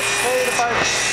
It's paid about